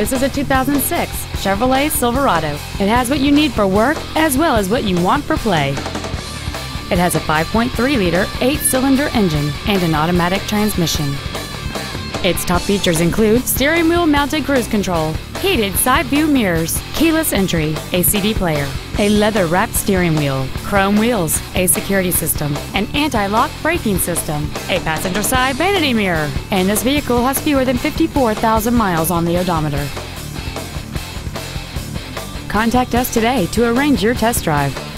This is a 2006 Chevrolet Silverado. It has what you need for work as well as what you want for play. It has a 5.3-liter, eight-cylinder engine and an automatic transmission. Its top features include steering wheel mounted cruise control, heated side view mirrors, keyless entry, a CD player, a leather wrapped steering wheel, chrome wheels, a security system, an anti lock braking system, a passenger side vanity mirror, and this vehicle has fewer than 54,000 miles on the odometer. Contact us today to arrange your test drive.